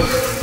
Oh.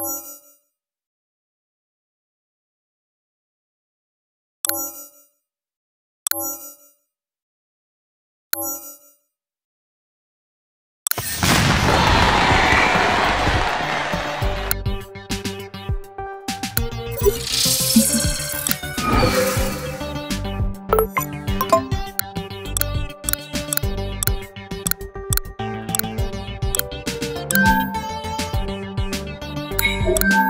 you Bye.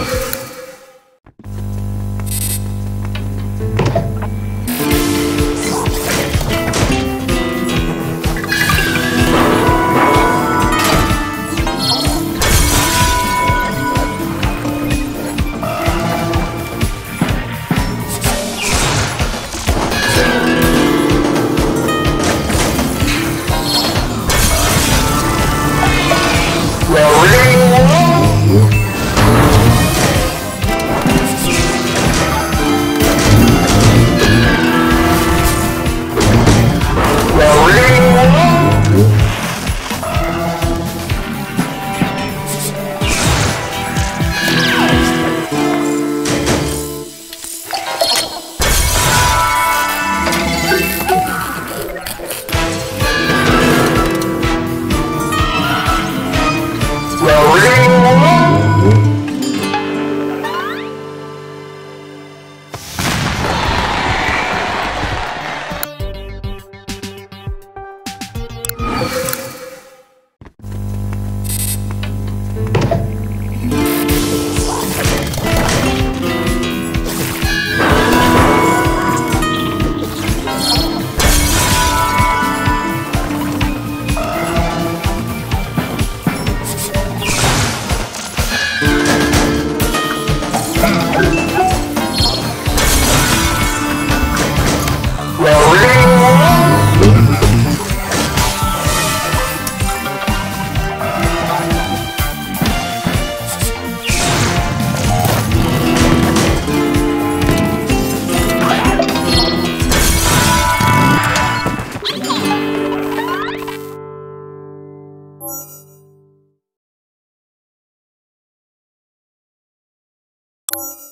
Спасибо. Three. You